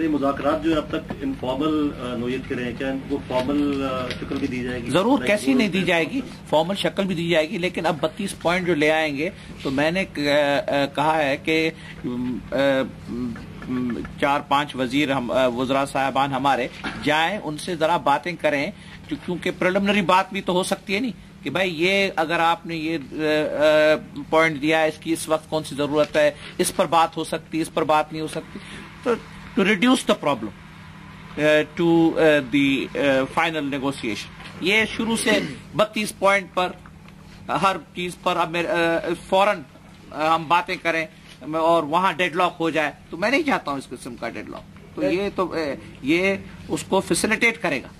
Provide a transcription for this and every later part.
ये मुजाकरात जो है अब तक इनफॉर्मल नोयत के रहे हैं? क्या इनको फॉर्मल शक्ल भी दी जाएगी। ज़रूर कैसी नहीं दी जाएगी। फॉर्मल शक्ल भी दी जाएगी लेकिन अब 32 पॉइंट जो ले आएँगे तो मैंने कहा है कि चार पाँच वज़ीर हम वज़रा साहबान हमारे जाएँ उनसे जरा बातें करें क्यों- क्योंकि प्रिलिमिनरी बात भी तो हो सकती है नहीं कि भाई ये अगर आपने ये पॉइंट दिया है इसकी इस वक्त कौन सी ज़रूरत है इस पर बात हो सकती है इस पर बात नहीं हो सकती तो to reduce the problem uh, to uh, the uh, final negotiation. ये शुरू से बत्तीस पॉइंट पर हर चीज़ पर अब uh, फ़ौरन uh, हम बातें करें और वहाँ डेडलॉक हो जाए तो मैं नहीं चाहता हूँ इस किस्म का डेडलॉक तो ये तो uh, ये उसको फेसिलिटेट करेगा.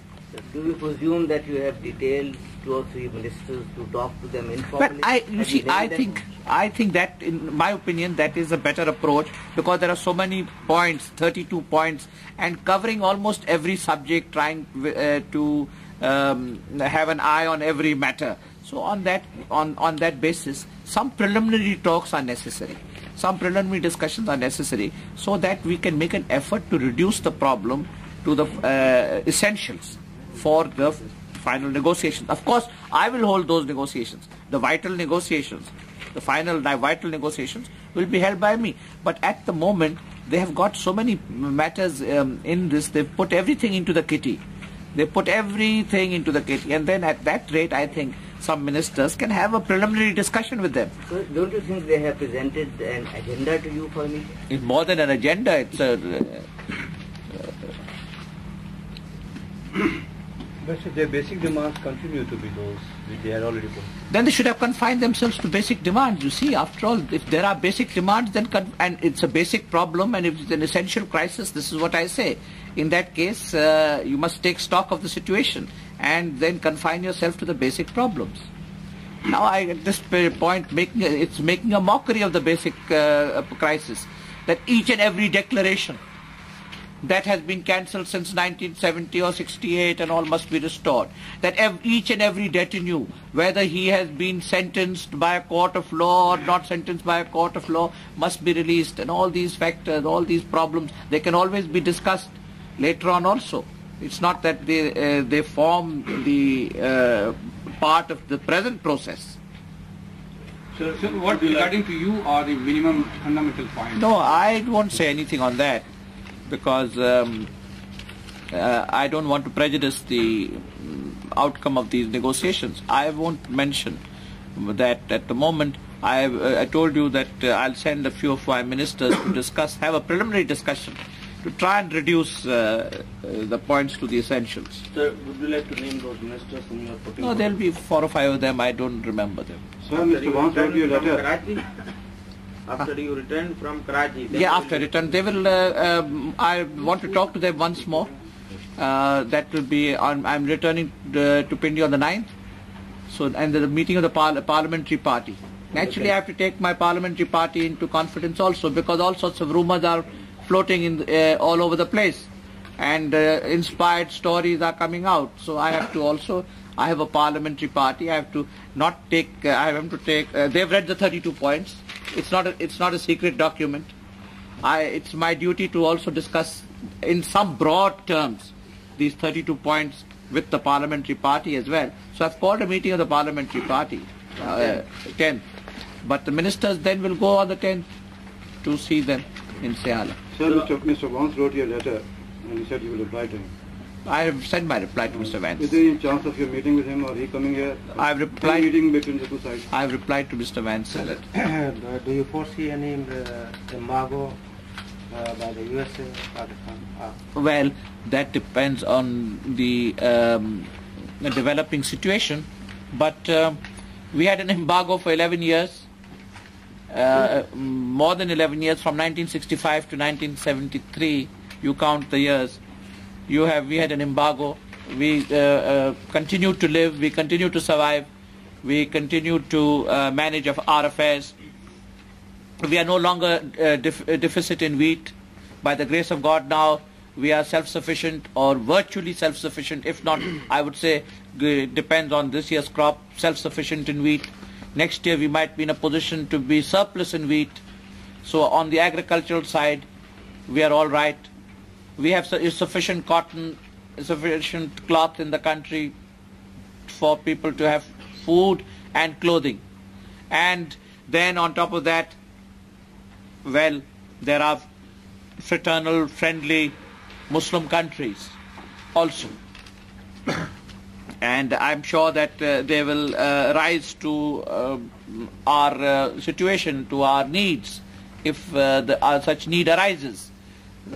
Do you presume that you have detailed two or three ministers to talk to them informally? But I, you see, I think, I think that, in my opinion, that is a better approach because there are so many points, 32 points, and covering almost every subject, trying uh, to um, have an eye on every matter. So on that, on on that basis, some preliminary talks are necessary. Some preliminary discussions are necessary so that we can make an effort to reduce the problem to the uh, essentials for the final negotiations. Of course, I will hold those negotiations. The vital negotiations, the final the vital negotiations will be held by me. But at the moment, they have got so many matters um, in this. They've put everything into the kitty. They put everything into the kitty. And then at that rate, I think some ministers can have a preliminary discussion with them. So don't you think they have presented an agenda to you for me? It's more than an agenda. It's a, But their basic demands continue to be those which they had already put. then they should have confined themselves to basic demands. You see, after all, if there are basic demands, then and it's a basic problem, and if it's an essential crisis, this is what I say. In that case, uh, you must take stock of the situation and then confine yourself to the basic problems. Now, I at this point, making it's making a mockery of the basic uh, crisis that each and every declaration that has been cancelled since 1970 or 68 and all must be restored. That ev- each and every detainee, whether he has been sentenced by a court of law or not sentenced by a court of law, must be released. And all these factors, all these problems, they can always be discussed later on also. It's not that they, uh, they form the uh, part of the present process. So, so what regarding to you are the minimum fundamental points? No, I won't say anything on that because um, uh, I don't want to prejudice the mm, outcome of these negotiations. I won't mention that at the moment. I, uh, I told you that uh, I'll send a few of my ministers to discuss, have a preliminary discussion to try and reduce uh, uh, the points to the essentials. Sir, would you like to name those ministers whom you are putting? No, there'll be four or five of them. I don't remember them. Sir, Mr. Vance wrote you a letter. After you return from Karachi. Yeah, after return, they will. Uh, um, I want to talk to them once more. Uh, that will be on. I'm returning uh, to Pindi on the 9th. So, and the meeting of the par- parliamentary party. Naturally, I have to take my parliamentary party into confidence also because all sorts of rumors are floating in uh, all over the place, and uh, inspired stories are coming out. So I have to also. I have a parliamentary party. I have to not take. Uh, I have to take. Uh, they've read the 32 points. It's not. A, it's not a secret document. I, it's my duty to also discuss in some broad terms these 32 points with the parliamentary party as well. So I've called a meeting of the parliamentary party, uh, 10th. But the ministers then will go on the 10th to see them in Sihala. Sir, Mr. Mr. Vance wrote you a letter and he said you will reply to him. I have sent my reply to Mr. Vance. Is there any chance of your meeting with him or he coming here? I've Any replied. meeting between the two sides? I have replied to Mr. Vance. in that. Do you foresee any uh, embargo uh, by the USA, Pakistan? Uh, Well, that depends on the, um, the developing situation. But um, we had an embargo for 11 years, uh, more than 11 years, from 1965 to 1973. You count the years. You have we had an embargo. We uh, uh, continue to live. We continue to survive. We continue to uh, manage our affairs. We are no longer uh, def- uh, deficit in wheat. By the grace of God, now we are self-sufficient or virtually self-sufficient. If not, I would say depends on this year's crop. Self-sufficient in wheat. Next year we might be in a position to be surplus in wheat. So on the agricultural side, we are all right. We have su- sufficient cotton, sufficient cloth in the country for people to have food and clothing. And then on top of that, well, there are fraternal, friendly Muslim countries also. and I'm sure that uh, they will uh, rise to uh, our uh, situation, to our needs, if uh, the, uh, such need arises.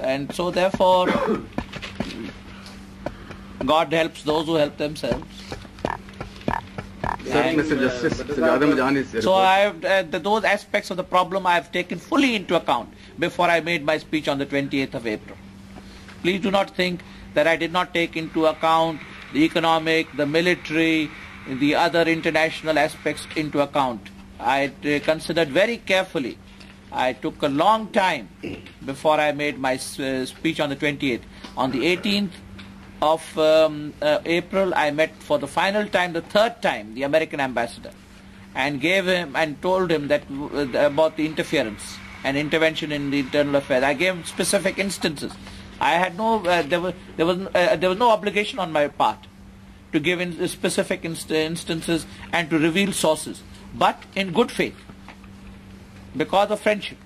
And so therefore, God helps those who help themselves. And, Sajjad So I have, uh, the, those aspects of the problem I have taken fully into account before I made my speech on the 28th of April. Please do not think that I did not take into account the economic, the military, the other international aspects into account. I uh, considered very carefully. I took a long time before I made my uh, speech on the 28th. On the 18th of um, uh, April, I met for the final time, the third time, the American ambassador, and gave him and told him that uh, about the interference and intervention in the internal affairs. I gave specific instances. I had no, uh, there was there was uh, there was no obligation on my part to give in specific inst- instances and to reveal sources, but in good faith, because of friendship.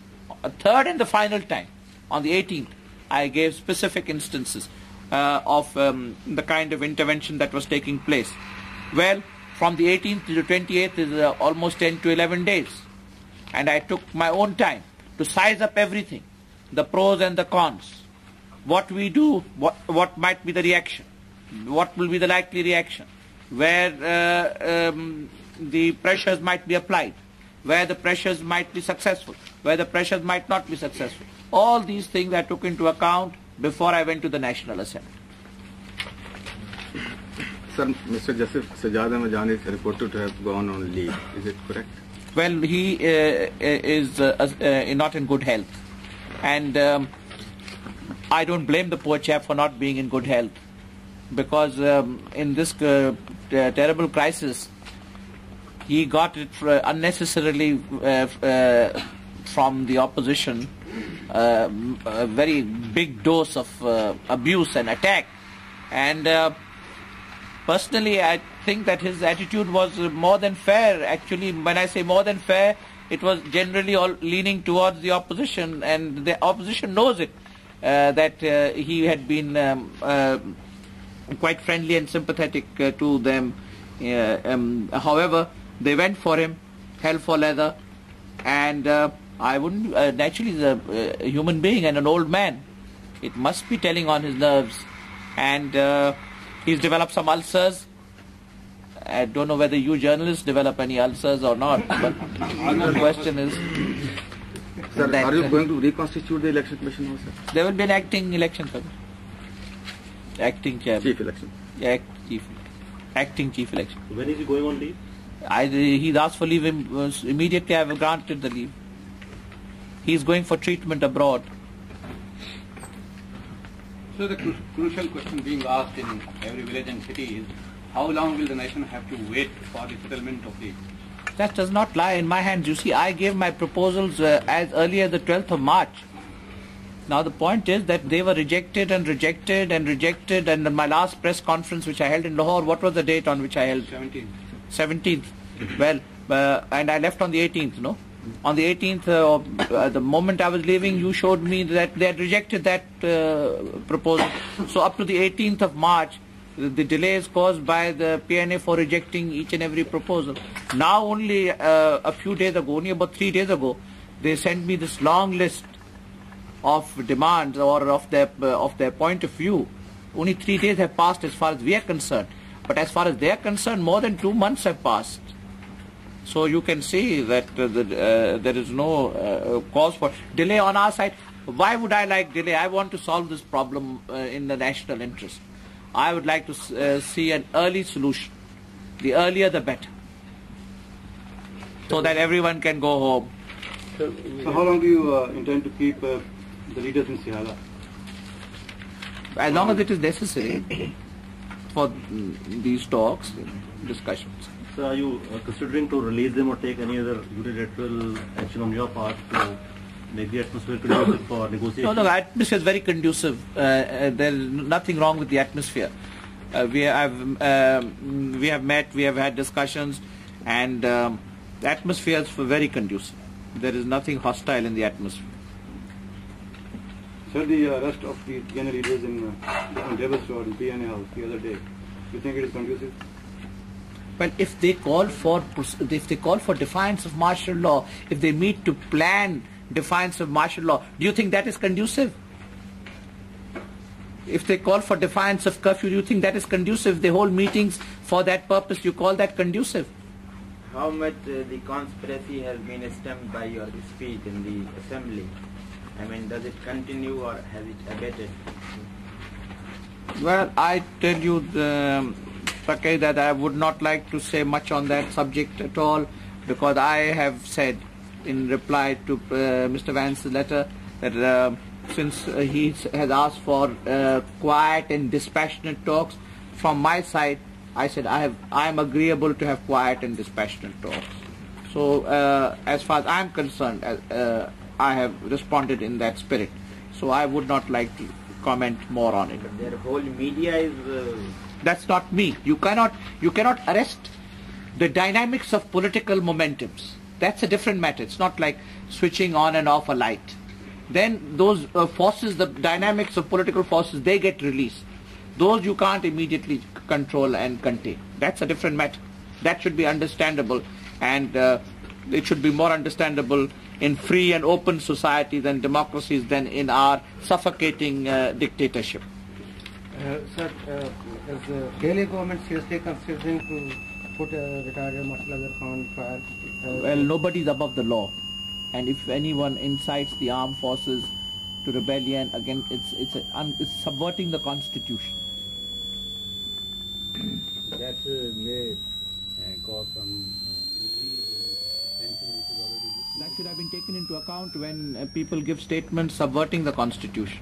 A third and the final time, on the 18th, I gave specific instances uh, of um, the kind of intervention that was taking place. Well, from the 18th to the 28th is uh, almost 10 to 11 days, and I took my own time to size up everything, the pros and the cons, what we do, what what might be the reaction, what will be the likely reaction, where uh, um, the pressures might be applied, where the pressures might be successful, where the pressures might not be successful. All these things I took into account before I went to the National Assembly. Sir, Mr. Justice Sajjad Ahmed is reported to have gone on leave. Is it correct? Well, he uh, is uh, uh, not in good health, and um, I don't blame the poor chap for not being in good health, because um, in this uh, terrible crisis, he got it fr- unnecessarily uh, uh, from the opposition, uh, a very big dose of uh, abuse and attack, and. Uh, Personally, I think that his attitude was uh, more than fair. Actually, when I say more than fair, it was generally all leaning towards the opposition, and the opposition knows it. Uh, that uh, he had been um, uh, quite friendly and sympathetic uh, to them. Uh, um, however, they went for him, hell for leather, and uh, I wouldn't. Uh, naturally, he's a, a human being and an old man. It must be telling on his nerves, and uh, he's developed some ulcers. I don't know whether you journalists develop any ulcers or not, but the question is, Sir, That- are you going to reconstitute the election commission now, sir? there will be an acting election, sir. Acting chairman. Chief election. Act, chief, acting chief election. When is he going on leave? I, he's asked for leave uh, immediately. I have granted the leave. He's going for treatment abroad. So the cru- crucial question being asked in every village and city is, how long will the nation have to wait for the settlement of the That does not lie in my hands. You see, I gave my proposals uh, as early as the 12th of March. Now the point is that they were rejected and rejected and rejected. And in my last press conference, which I held in Lahore, what was the date on which I held? 17th? 17th. Well, uh, and I left on the 18th, no? On the 18th, uh, uh, the moment I was leaving, you showed me that they had rejected that uh, proposal. So up to the 18th of March, the, the delay is caused by the PNA for rejecting each and every proposal. Now only uh, a few days ago, only about three days ago, they sent me this long list of demands or of their uh, of their point of view. Only three days have passed as far as we are concerned. But as far as they are concerned, more than two months have passed. So you can see that uh, the, uh, there is no uh, cause for delay on our side. Why would I like delay? I want to solve this problem uh, in the national interest. I would like to uh, see an early solution. The earlier the better. So that everyone can go home. So how long do you uh, intend to keep uh, the leaders in Sihala? As long as it is necessary for these talks, discussions. So are you uh, considering to release them or take any other unilateral action on your part to make the atmosphere conducive for negotiation? No, no, the atmosphere is very conducive. Uh, uh, there is nothing wrong with the atmosphere. Uh, we have um, we have met, we have had discussions, and um, the atmosphere is very conducive. There is nothing hostile in the atmosphere. Sir, the arrest of the PNA leaders in uh, on Davis Road in PNA House the other day, you think it is conducive? Well, if they call for if they call for defiance of martial law, if they meet to plan defiance of martial law, do you think that is conducive? If they call for defiance of curfew, do you think that is conducive? They hold meetings for that purpose. You call that conducive? How much uh, the conspiracy has been stemmed by your speech in the assembly? I mean, does it continue or has it abated? Well, I tell you, the, okay, that I would not like to say much on that subject at all because I have said in reply to uh, Mr. Vance's letter that uh, since uh, he has asked for uh, quiet and dispassionate talks, from my side, I said I have I am agreeable to have quiet and dispassionate talks. So uh, as far as I am concerned, uh, I have responded in that spirit. So I would not like to comment more on it. Their whole media is. Uh, That's not me. You cannot you cannot arrest the dynamics of political momentums. That's a different matter. It's not like switching on and off a light. Then those uh, forces, the dynamics of political forces, they get released. Those you can't immediately control and contain. That's a different matter. That should be understandable, and uh, it should be more understandable in free and open societies and democracies than in our suffocating uh, dictatorship. Uh, sir, uh, is the Delhi government seriously considering to put uh, retired Marshal Asghar Khan on trial? Uh, Well, nobody is above the law, and if anyone incites the armed forces to rebellion, again, it's it's, a, un, it's subverting the constitution. That may cause some increase in tension which is already That should have been taken into account when uh, people give statements subverting the constitution.